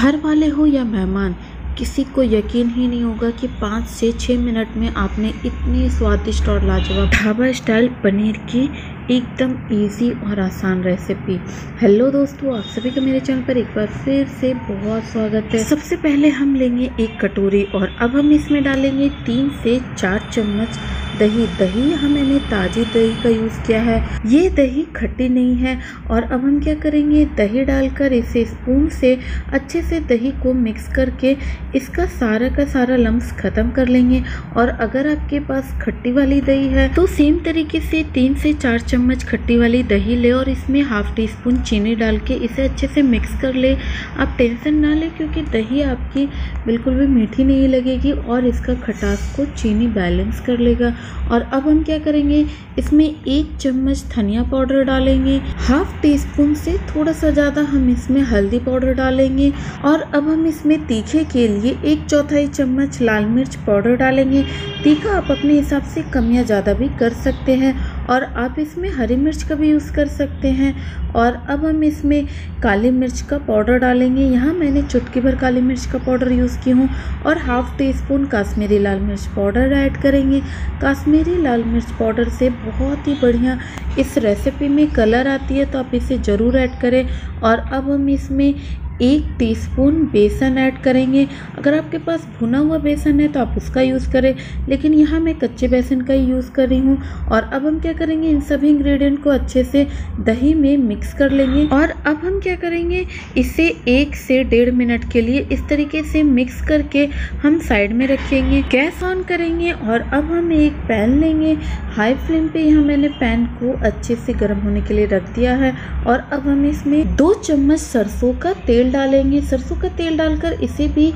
घर वाले हो या मेहमान, किसी को यकीन ही नहीं होगा कि पाँच से छः मिनट में आपने इतनी स्वादिष्ट और लाजवाब ढाबा स्टाइल पनीर की एकदम इजी और आसान रेसिपी हेलो दोस्तों, आप सभी का मेरे चैनल पर एक बार फिर से बहुत स्वागत है। सबसे पहले हम लेंगे एक कटोरी और अब हम इसमें डालेंगे तीन से चार चम्मच दही दही यहाँ मैंने ताज़ी दही का यूज़ किया है। ये दही खट्टी नहीं है और अब हम क्या करेंगे? दही डालकर इसे स्पून से अच्छे से दही को मिक्स करके इसका सारा का सारा लम्स ख़त्म कर लेंगे और अगर आपके पास खट्टी वाली दही है तो सेम तरीके से तीन से चार चम्मच खट्टी वाली दही ले और इसमें हाफ़ टी स्पून चीनी डाल के इसे अच्छे से मिक्स कर ले। आप टेंशन ना ले क्योंकि दही आपकी बिल्कुल भी मीठी नहीं लगेगी और इसका खटास को चीनी बैलेंस कर लेगा। और अब हम क्या करेंगे? इसमें एक चम्मच धनिया पाउडर डालेंगे। हाफ़ टी स्पून से थोड़ा सा ज़्यादा हम इसमें हल्दी पाउडर डालेंगे। और अब हम इसमें तीखे के लिए एक चौथाई चम्मच लाल मिर्च पाउडर डालेंगे। तीखा आप अपने हिसाब से कम या ज़्यादा भी कर सकते हैं। और आप इसमें हरी मिर्च का भी यूज़ कर सकते हैं। और अब हम इसमें काली मिर्च का पाउडर डालेंगे। यहाँ मैंने चुटकी भर काली मिर्च का पाउडर यूज़ की हूँ और हाफ़ टी स्पून काश्मीरी लाल मिर्च पाउडर ऐड करेंगे। काश्मीरी लाल मिर्च पाउडर से बहुत ही बढ़िया इस रेसिपी में कलर आती है तो आप इसे ज़रूर ऐड करें। और अब हम इसमें एक टीस्पून बेसन ऐड करेंगे। अगर आपके पास भुना हुआ बेसन है तो आप उसका यूज़ करें, लेकिन यहाँ मैं कच्चे बेसन का ही यूज़ कर रही हूँ। और अब हम क्या करेंगे, इन सभी इंग्रेडिएंट को अच्छे से दही में मिक्स कर लेंगे। और अब हम क्या करेंगे, इसे एक से डेढ़ मिनट के लिए इस तरीके से मिक्स करके हम साइड में रखेंगे। गैस ऑन करेंगे और अब हम एक पैन लेंगे। हाई फ्लेम पे यहाँ मैंने पैन को अच्छे से गर्म होने के लिए रख दिया है। और अब हम इसमें दो चम्मच सरसों का तेल डालेंगे सरसों का तेल डालकर इसे भी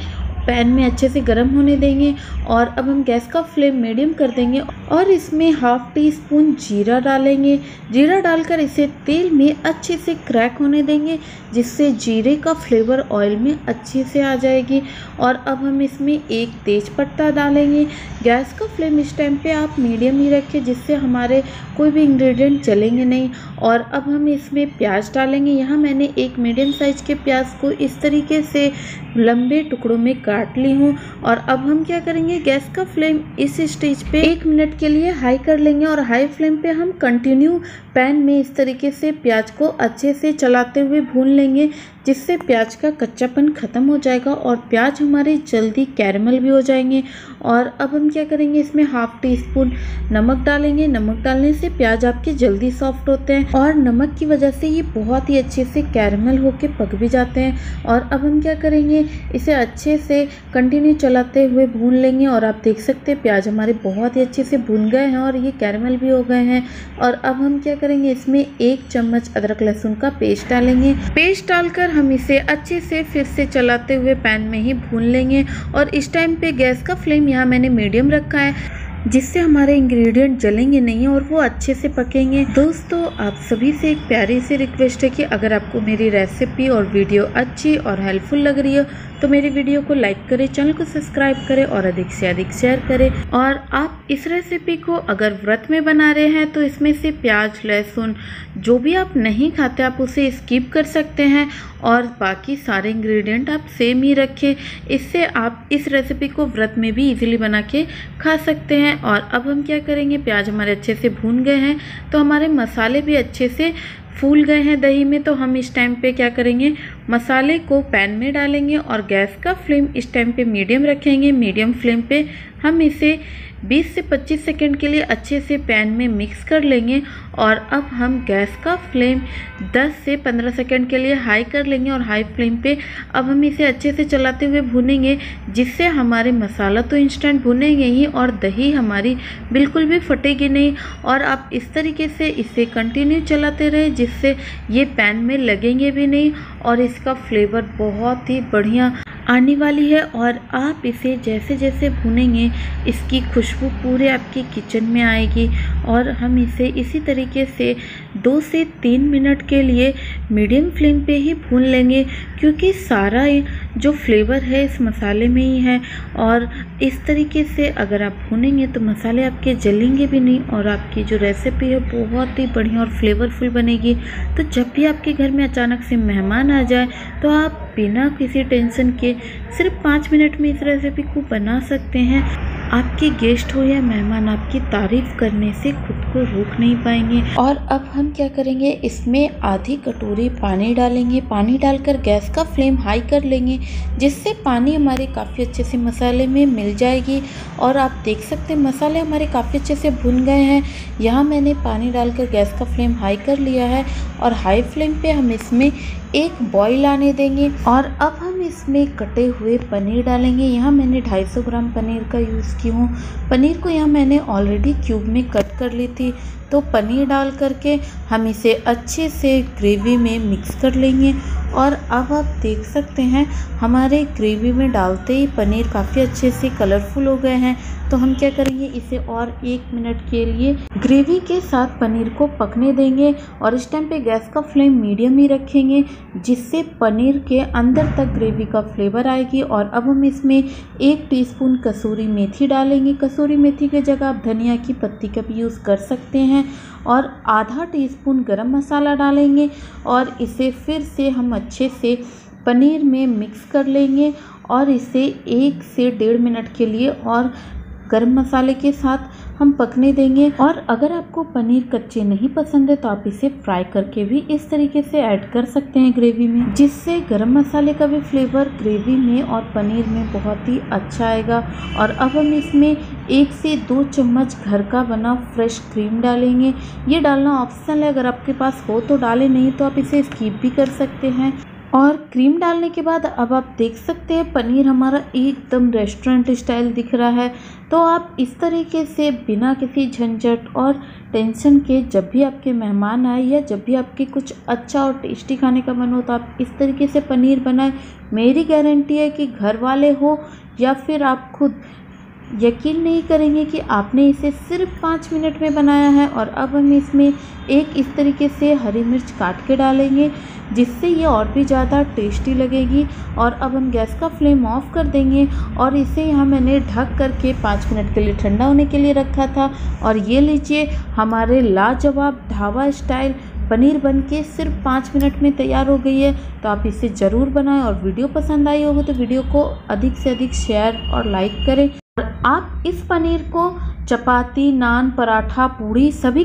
पैन में अच्छे से गर्म होने देंगे और अब हम गैस का फ्लेम मीडियम कर देंगे और इसमें हाफ़ टी स्पून जीरा डालेंगे। जीरा डालकर इसे तेल में अच्छे से क्रैक होने देंगे, जिससे जीरे का फ्लेवर ऑयल में अच्छे से आ जाएगी। और अब हम इसमें एक तेज पत्ता डालेंगे। गैस का फ्लेम इस टाइम पे आप मीडियम ही रखें, जिससे हमारे कोई भी इंग्रेडिएंट जलेंगे नहीं। और अब हम इसमें प्याज डालेंगे। यहाँ मैंने एक मीडियम साइज़ के प्याज को इस तरीके से लंबे टुकड़ों में काट ली हूँ और अब हम क्या करेंगे? गैस का फ्लेम इस स्टेज पे एक मिनट के लिए हाई कर लेंगे और हाई फ्लेम पे हम कंटिन्यू पैन में इस तरीके से प्याज को अच्छे से चलाते हुए भून लेंगे, जिससे प्याज का कच्चापन ख़त्म हो जाएगा और प्याज हमारे जल्दी कैरमल भी हो जाएँगे। और अब हम क्या करेंगे? इसमें हाफ़ टी स्पून नमक डालेंगे। नमक डालने से प्याज आपके जल्दी सॉफ्ट होते हैं और नमक की वजह से ये बहुत ही अच्छे से कैरमल होके पक भी जाते हैं। और अब हम क्या करेंगे? इसे अच्छे से कंटिन्यू चलाते हुए भून लेंगे और आप देख सकते हैं प्याज हमारे बहुत ही अच्छे से भून गए हैं और ये कैरमल भी हो गए हैं। और अब हम क्या करेंगे, इसमें एक चम्मच अदरक लहसुन का पेस्ट डालेंगे। पेस्ट डालकर हम इसे अच्छे से फिर से चलाते हुए पैन में ही भून लेंगे और इस टाइम पे गैस का फ्लेम यहाँ मैंने मीडियम रखा है। जिससे हमारे इंग्रेडिएंट जलेंगे नहीं और वो अच्छे से पकेंगे। दोस्तों, आप सभी से एक प्यारी सी रिक्वेस्ट है कि अगर आपको मेरी रेसिपी और वीडियो अच्छी और हेल्पफुल लग रही है तो मेरी वीडियो को लाइक करें चैनल को सब्सक्राइब करें और अधिक से अधिक शेयर करें। और आप इस रेसिपी को अगर व्रत में बना रहे हैं तो इसमें से प्याज, लहसुन, जो भी आप नहीं खाते, आप उसे स्किप कर सकते हैं। और बाकी सारे इंग्रेडिएंट आप सेम ही रखें। इससे आप इस रेसिपी को व्रत में भी इजीली बना के खा सकते हैं। और अब हम क्या करेंगे? प्याज हमारे अच्छे से भून गए हैं तो हमारे मसाले भी अच्छे से फूल गए हैं दही में तो हम इस टाइम पे क्या करेंगे? मसाले को पैन में डालेंगे और गैस का फ्लेम इस टाइम पे मीडियम रखेंगे। मीडियम फ्लेम पे हम इसे 20 से 25 सेकंड के लिए अच्छे से पैन में मिक्स कर लेंगे और अब हम गैस का फ्लेम 10 से 15 सेकंड के लिए हाई कर लेंगे और हाई फ्लेम पे अब हम इसे अच्छे से चलाते हुए भूनेंगे, जिससे हमारे मसाला तो इंस्टेंट भुनेंगे ही और दही हमारी बिल्कुल भी फटेगी नहीं। और आप इस तरीके से इसे कंटिन्यू चलाते रहे जिससे ये पैन में लगेंगे भी नहीं और इसका फ्लेवर बहुत ही बढ़िया आने वाली है और आप इसे जैसे जैसे भुनेंगे, इसकी खुशबू पूरे आपके किचन में आएगी और हम इसे इसी तरीके से दो से तीन मिनट के लिए मीडियम फ्लेम पे ही भून लेंगे, क्योंकि सारा जो फ्लेवर है इस मसाले में ही है। और इस तरीके से अगर आप भूनेंगे तो मसाले आपके जलेंगे भी नहीं और आपकी जो रेसिपी है बहुत ही बढ़िया और फ्लेवरफुल बनेगी। तो जब भी आपके घर में अचानक से मेहमान आ जाए तो आप बिना किसी टेंशन के सिर्फ़ पाँच मिनट में इस रेसिपी को बना सकते हैं। आपके गेस्ट हो या मेहमान आपकी तारीफ़ करने से खुद को रोक नहीं पाएँगे। और अब हम क्या करेंगे? इसमें आधी कटोरी पानी डालेंगे। पानी डालकर गैस का फ्लेम हाई कर लेंगे, जिससे पानी हमारे काफ़ी अच्छे से मसाले में मिल जाएगी। और आप देख सकते हैं, मसाले हमारे काफ़ी अच्छे से भुन गए हैं। यहाँ मैंने पानी डालकर गैस का फ्लेम हाई कर लिया है और हाई फ्लेम पे हम इसमें एक बॉईल आने देंगे। और अब हम इसमें कटे हुए पनीर डालेंगे। यहाँ मैंने 250 ग्राम पनीर का यूज़ की हूँ। पनीर को यहाँ मैंने ऑलरेडी क्यूब में कट कर ली थी। तो पनीर डाल करके हम इसे अच्छे से ग्रेवी में मिक्स कर लेंगे। और अब आप देख सकते हैं, हमारे ग्रेवी में डालते ही पनीर काफ़ी अच्छे से कलरफुल हो गए हैं। तो हम क्या करेंगे, इसे और एक मिनट के लिए ग्रेवी के साथ पनीर को पकने देंगे और इस टाइम पे गैस का फ्लेम मीडियम ही रखेंगे, जिससे पनीर के अंदर तक ग्रेवी का फ्लेवर आएगी। और अब हम इसमें एक टीस्पून कसूरी मेथी डालेंगे। कसूरी मेथी की जगह आप धनिया की पत्ती का भी यूज़ कर सकते हैं। और आधा टीस्पून गरम मसाला डालेंगे और इसे फिर से हम अच्छे से पनीर में मिक्स कर लेंगे और इसे एक से डेढ़ मिनट के लिए और गरम मसाले के साथ हम पकने देंगे। और अगर आपको पनीर कच्चे नहीं पसंद है तो आप इसे फ्राई करके भी इस तरीके से ऐड कर सकते हैं ग्रेवी में, जिससे गरम मसाले का भी फ्लेवर ग्रेवी में और पनीर में बहुत ही अच्छा आएगा। और अब हम इसमें एक से दो चम्मच घर का बना फ्रेश क्रीम डालेंगे। ये डालना ऑप्शनल है। अगर आपके पास हो तो डालें, नहीं तो आप इसे स्कीप भी कर सकते हैं। और क्रीम डालने के बाद अब आप देख सकते हैं, पनीर हमारा एकदम रेस्टोरेंट स्टाइल दिख रहा है। तो आप इस तरीके से बिना किसी झंझट और टेंशन के जब भी आपके मेहमान आए या जब भी आपके कुछ अच्छा और टेस्टी खाने का मन हो तो आप इस तरीके से पनीर बनाएँ। मेरी गारंटी है कि घर वाले हो या फिर आप खुद यकीन नहीं करेंगे कि आपने इसे सिर्फ़ पाँच मिनट में बनाया है और अब हम इसमें एक इस तरीके से हरी मिर्च काट के डालेंगे, जिससे ये और भी ज़्यादा टेस्टी लगेगी। और अब हम गैस का फ्लेम ऑफ़ कर देंगे और इसे यहाँ मैंने ढक करके पाँच मिनट के लिए ठंडा होने के लिए रखा था। और ये लीजिए हमारे लाजवाब ढाबा स्टाइल पनीर बन के सिर्फ़ पाँच मिनट में तैयार हो गई है। तो आप इसे ज़रूर बनाएँ और वीडियो पसंद आई होगी तो वीडियो को अधिक से अधिक शेयर और लाइक करें। आप इस पनीर को चपाती नान पराठा पूड़ी सभी